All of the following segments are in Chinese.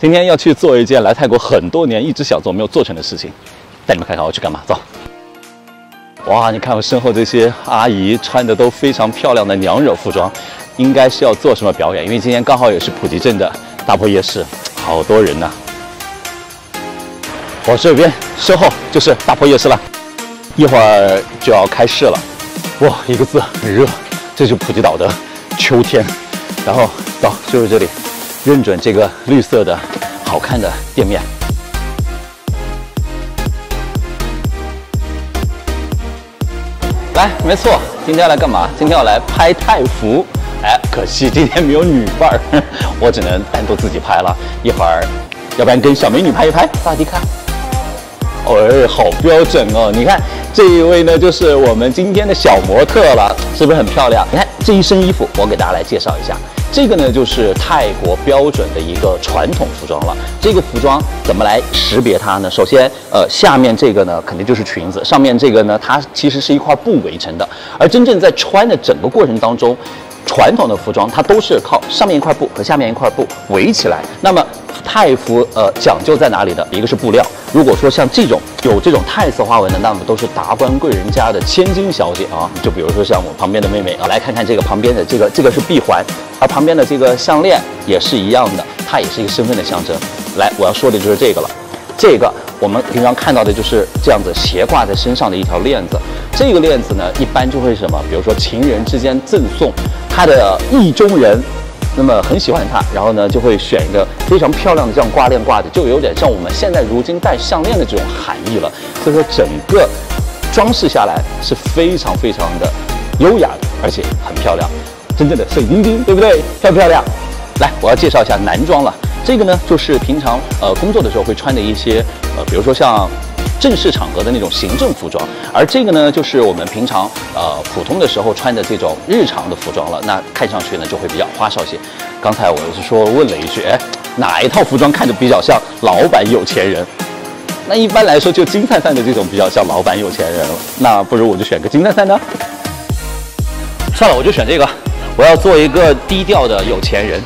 今天要去做一件来泰国很多年一直想做没有做成的事情，带你们看看我去干嘛。走。哇，你看我身后这些阿姨穿的都非常漂亮的娘惹服装，应该是要做什么表演？因为今天刚好也是普吉镇的大坡夜市，好多人呐。我这边身后就是大坡夜市了，一会儿就要开市了。哇，一个字，很热。这是普吉岛的秋天。然后走，就是这里，认准这个绿色的好看的店面。来，没错，今天要来干嘛？今天要来拍泰服。哎，可惜今天没有女伴儿，我只能单独自己拍了。一会儿，要不然跟小美女拍一拍，大家看。哎，好标准哦！你看这一位呢，就是我们今天的小模特了，是不是很漂亮？你看这一身衣服，我给大家来介绍一下。这个呢，就是泰国标准的一个传统服装了。这个服装怎么来识别它呢？首先，呃，下面这个呢，肯定就是裙子；上面这个呢，它其实是一块布围成的。而真正在穿的整个过程当中，传统的服装它都是靠上面一块布和下面一块布围起来。那么泰服呃讲究在哪里呢？一个是布料。如果说像这种有这种泰色花纹的，那么都是达官贵人家的千金小姐啊。就比如说像我旁边的妹妹啊，来看看这个旁边的这个，这个是闭环，而旁边的这个项链也是一样的，它也是一个身份的象征。来，我要说的就是这个了。这个我们平常看到的就是这样子斜挂在身上的一条链子。这个链子呢，一般就会什么？比如说情人之间赠送他的意中人。那么很喜欢它，然后呢就会选一个非常漂亮的这样挂链挂的，就有点像我们现在如今戴项链的这种含义了。所以说整个装饰下来是非常非常的优雅的，而且很漂亮，真正的水晶晶，对不对？漂不漂亮？来，我要介绍一下男装了。这个呢就是平常呃工作的时候会穿的一些呃，比如说像。正式场合的那种行政服装，而这个呢，就是我们平常呃普通的时候穿的这种日常的服装了。那看上去呢，就会比较花哨些。刚才我是说问了一句，哎，哪一套服装看着比较像老板有钱人？那一般来说，就金灿灿的这种比较像老板有钱人了。那不如我就选个金灿灿的。算了，我就选这个。我要做一个低调的有钱人。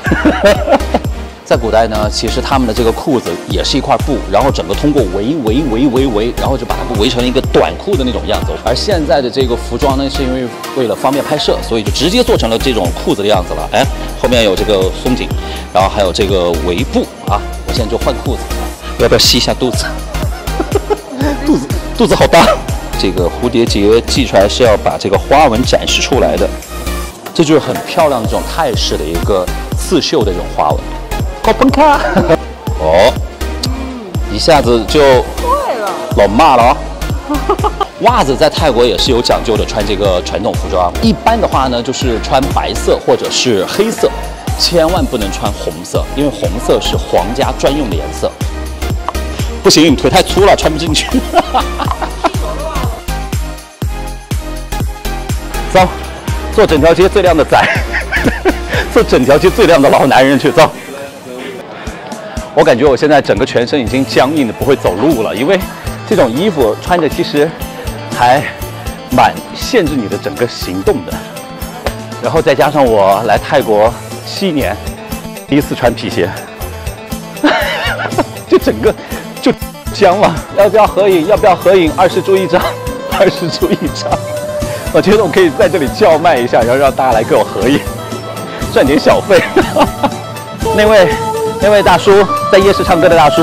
在古代呢，其实他们的这个裤子也是一块布，然后整个通过围围围围围，然后就把它围成一个短裤的那种样子。而现在的这个服装呢，是因为为了方便拍摄，所以就直接做成了这种裤子的样子了。哎，后面有这个松紧，然后还有这个围布啊。我现在就换裤子，要不要吸一下肚子？肚子肚子好大。这个蝴蝶结系出来是要把这个花纹展示出来的，这就是很漂亮的这种泰式的一个刺绣的这种花纹。好崩卡！哦，一下子就会了，老骂了哦。袜子在泰国也是有讲究的，穿这个传统服装，一般的话呢，就是穿白色或者是黑色，千万不能穿红色，因为红色是皇家专用的颜色。不行，你腿太粗了，穿不进去。走，做整条街最靓的仔，做整条街最靓的老男人去走。我感觉我现在整个全身已经僵硬的不会走路了，因为这种衣服穿着其实还蛮限制你的整个行动的。然后再加上我来泰国七年，第一次穿皮鞋，就整个就僵了。要不要合影？要不要合影？二十铢一张，二十铢一张。我觉得我可以在这里叫卖一下，然后让大家来跟我合影，赚点小费。那位。那位大叔在夜市唱歌的大叔，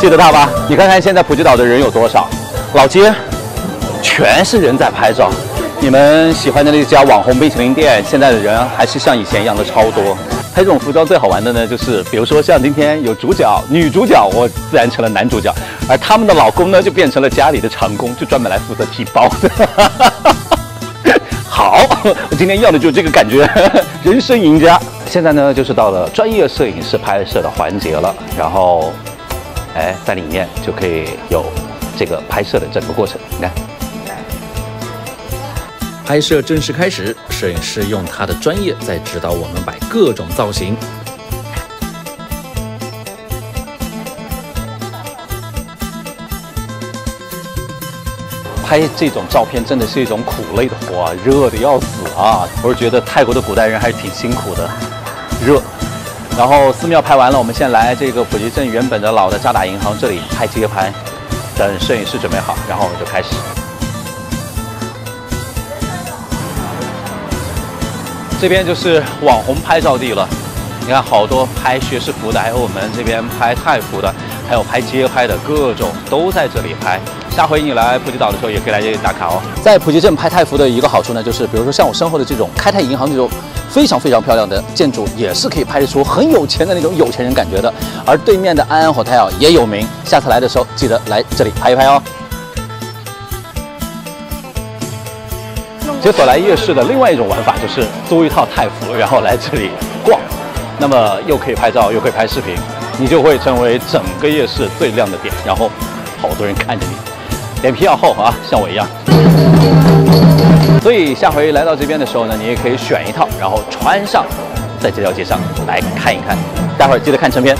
记得他吧？你看看现在普吉岛的人有多少，老街全是人在拍照。你们喜欢的那家网红冰淇淋店，现在的人还是像以前一样的超多。拍这种服装最好玩的呢，就是比如说像今天有主角、女主角，我自然成了男主角，而他们的老公呢，就变成了家里的长工，就专门来负责提包的。好，我今天要的就是这个感觉，人生赢家。现在呢，就是到了专业摄影师拍摄的环节了，然后，哎，在里面就可以有这个拍摄的整个过程。你看，拍摄正式开始，摄影师用他的专业在指导我们摆各种造型。拍这种照片真的是一种苦累的活，热的要死啊！我是觉得泰国的古代人还是挺辛苦的。热，然后寺庙拍完了，我们先来这个普吉镇原本的老的渣打银行这里拍街拍，等摄影师准备好，然后我们就开始。这边就是网红拍照地了，你看好多拍学士服的，还有我们这边拍泰服的，还有拍街拍的，各种都在这里拍。下回你来普吉岛的时候，也可以来这里打卡哦。在普吉镇拍泰服的一个好处呢，就是比如说像我身后的这种开泰银行这种非常非常漂亮的建筑，也是可以拍得出很有钱的那种有钱人感觉的。而对面的安安 hotel 也有名，下次来的时候记得来这里拍一拍哦。解锁来夜市的另外一种玩法就是租一套泰服，然后来这里逛，那么又可以拍照，又可以拍视频，你就会成为整个夜市最亮的点，然后好多人看着你。脸皮要厚啊，像我一样。所以下回来到这边的时候呢，你也可以选一套，然后穿上，在这条街上来看一看。待会儿记得看成片。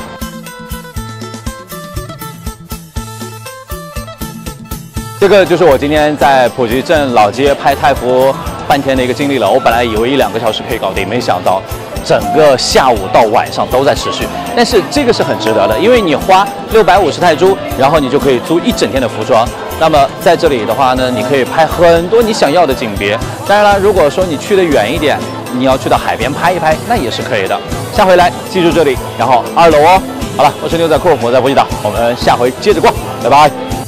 这个就是我今天在普吉镇老街拍泰服半天的一个经历了。我本来以为一两个小时可以搞定，没想到整个下午到晚上都在持续。但是这个是很值得的，因为你花六百五十泰铢，然后你就可以租一整天的服装。那么在这里的话呢，你可以拍很多你想要的景别。当然了，如果说你去的远一点，你要去到海边拍一拍，那也是可以的。下回来记住这里，然后二楼哦。好了，我是牛仔裤，我在普吉岛，我们下回接着逛，拜拜。